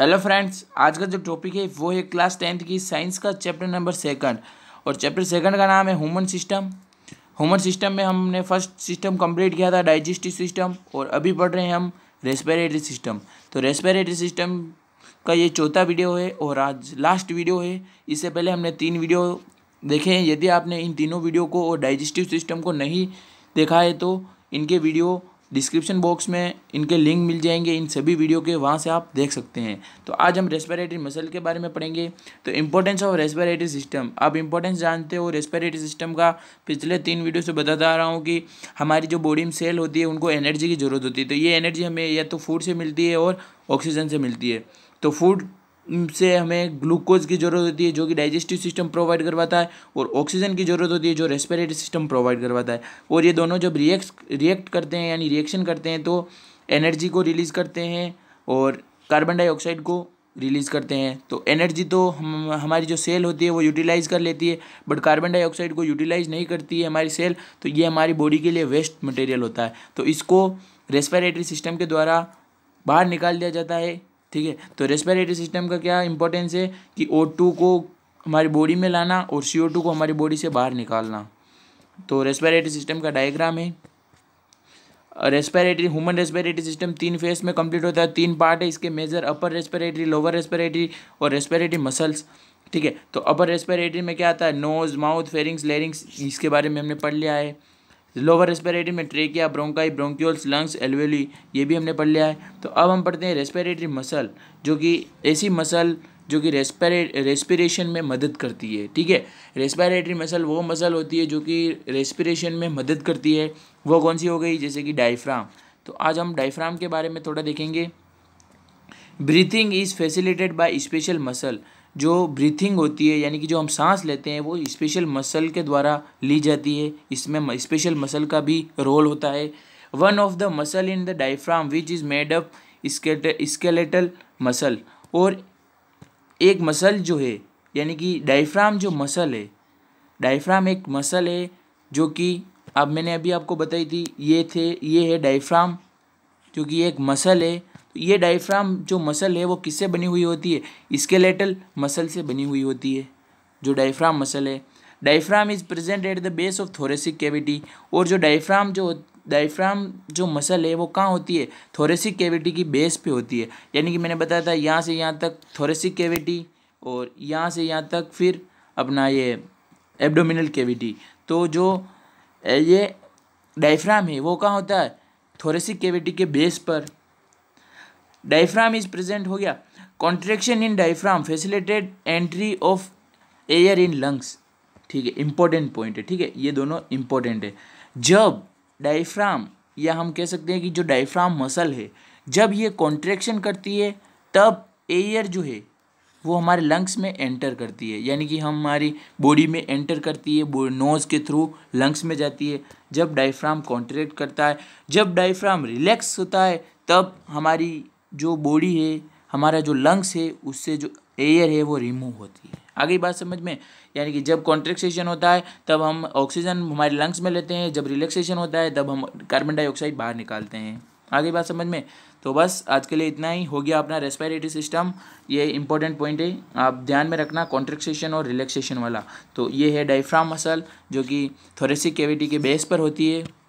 Hello friends आज का जो टॉपिक है, वो है क्लास टेंथ की साइंस का चैप्टर नंबर सेकंड और चैप्टर सेकंड का नाम है ह्यूमन सिस्टम ह्यूमन सिस्टम में हमने फ़र्स्ट सिस्टम कंप्लीट किया था डाइजेस्टिव सिस्टम और अभी पढ़ रहे हैं हम रेस्पिरेटरी सिस्टम तो रेस्पिरेटरी सिस्टम का ये चौथा वीडियो है, और आज लास्ट वीडियो है. इससे पहले हमने तीन वीडियो देखे हैं. यदि आपने इन तीनों वीडियो को और डाइजेस्टिव सिस्टम को नहीं देखा है तो इनके वीडियो डिस्क्रिप्शन बॉक्स में इनके लिंक मिल जाएँगे, इन सभी वीडियो के, वहाँ से आप देख सकते हैं। तो आज हम रेस्पिरेटरी मसल के बारे में पढ़ेंगे। तो इम्पोर्टेंस ऑफ़ रेस्पिरेटरी सिस्टम आप इम्पोर्टेंस जानते हो रेस्पिरेटरी सिस्टम का पिछले तीन वीडियो से बताता रहा हूँ कि हमारी जो बॉडी में सेल होती है, उनको एनर्जी की ज़रूरत होती है। तो ये एनर्जी हमें या तो फ़ूड से मिलती है और ऑक्सीजन से मिलती है। तो फ़ूड से हमें ग्लूकोज की ज़रूरत होती है, जो कि डाइजेस्टिव सिस्टम प्रोवाइड करवाता है, और ऑक्सीजन की ज़रूरत होती है, जो रेस्पिरेटरी सिस्टम प्रोवाइड करवाता है। और ये दोनों जब रिएक्ट रिएक्ट करते हैं, यानी रिएक्शन करते हैं तो एनर्जी को रिलीज़ करते हैं, और कार्बन डाइऑक्साइड को रिलीज़ करते हैं। तो एनर्जी तो हम, हमारी जो सेल होती है, वो यूटिलाइज़ कर लेती है बट कार्बन डाइऑक्साइड को यूटिलाइज़ नहीं करती है हमारी सेल तो ये हमारी बॉडी के लिए वेस्ट मटेरियल होता है। तो इसको रेस्पिरेटरी सिस्टम के द्वारा बाहर निकाल दिया जाता है ठीक है? तो रेस्पिरेटरी सिस्टम का क्या इंपॉर्टेंस है? कि ओ टू को हमारी बॉडी में लाना और सी ओ टू को हमारी बॉडी से बाहर निकालना। तो रेस्पिरेटरी सिस्टम का डायग्राम है। रेस्पिरेटरी ह्यूमन रेस्पिरेटरी सिस्टम तीन फेस में कंप्लीट होता है। तीन पार्ट है, इसके major upper respiratory lower respiratory और रेस्पिरेटरी मसल्स ठीक है? तो अपर रेस्पिरेटरी में क्या आता है? नोज़ माउथ फेरिंग्स लेरिंग्स इसके बारे में हमने पढ़ लिया है। लोअर रेस्पिरेटरी में trachea bronchi bronchioles lungs alveoli ये भी हमने पढ़ लिया है। तो अब हम पढ़ते हैं रेस्पिरेटरी मसल जो कि ऐसी मसल जो कि रेस्पिरे रेस्पिरेशन में मदद करती है, ठीक है? रेस्पिरेटरी मसल वो मसल होती है जो कि रेस्पिरेशन में मदद करती है। वो कौन सी हो गई? जैसे कि डाइफ्राम तो आज हम डाइफ्राम के बारे में थोड़ा देखेंगे। Breathing is facilitated by special muscle जो ब्रीथिंग होती है, यानी कि जो हम सांस लेते हैं, वो स्पेशल मसल के द्वारा ली जाती है। इसमें स्पेशल मसल का भी रोल होता है। One of the muscle in the diaphragm which is made up skeletal muscle और एक मसल जो है, यानी कि डाइफ्राम जो मसल है डाइफ्राम एक मसल है जो कि अब मैंने अभी आपको बताई थी, ये थे, ये है डाइफ्राम जो कि एक मसल है। तो ये डायफ्राम जो मसल है, वो किससे बनी हुई होती है? स्केलेटल मसल से बनी हुई होती है, जो डायफ्राम मसल है। Diaphragm is present at the base of thoracic cavity और जो डायफ्राम जो डायफ्राम जो मसल है, वो कहाँ होती है? थोरेसिक कैविटी की बेस पे होती है। यानी कि मैंने बताया था, यहाँ से यहाँ तक थोरेसिक कैविटी और यहाँ से यहाँ तक फिर अपना ये एब्डोमिनल कैविटी तो जो, ये डायफ्राम है, वो कहाँ होता है? थोरेसिक कैविटी के बेस पर। डायफ्राम इज़ प्रेजेंट हो गया contraction in diaphragm facilitated entry of air in lungs ठीक है इंपॉर्टेंट पॉइंट है, ठीक है, ये दोनों इंपॉर्टेंट है। जब डायफ्राम या हम कह सकते हैं कि जो डायफ्राम मसल है, जब ये कॉन्ट्रेक्शन करती है, तब एयर जो है, वो हमारे लंग्स में एंटर करती है। यानी कि हमारी बॉडी में एंटर करती है नोज़ के थ्रू लंग्स में जाती है। जब डायफ्राम कॉन्ट्रैक्ट करता है, जब डायफ्राम रिलैक्स होता है, तब हमारी जो बॉडी है, हमारा जो लंग्स है, उससे जो एयर है, वो रिमूव होती है। आगे बात समझ में? यानी कि जब कॉन्ट्रेक्सेशन होता है, तब हम ऑक्सीजन हमारे लंग्स में लेते हैं। जब रिलैक्सेशन होता है, तब हम कार्बन डाइऑक्साइड बाहर निकालते हैं। आगे बात समझ में? तो बस, आज के लिए इतना ही। हो गया अपना रेस्पिरेटरी सिस्टम ये इंपॉर्टेंट पॉइंट है। आप ध्यान में रखना कॉन्ट्रेक्सेशन और रिलैक्सेशन वाला। तो ये है डाइफ्राम मसल जो कि थोरेसिक कैविटी के बेस पर होती है।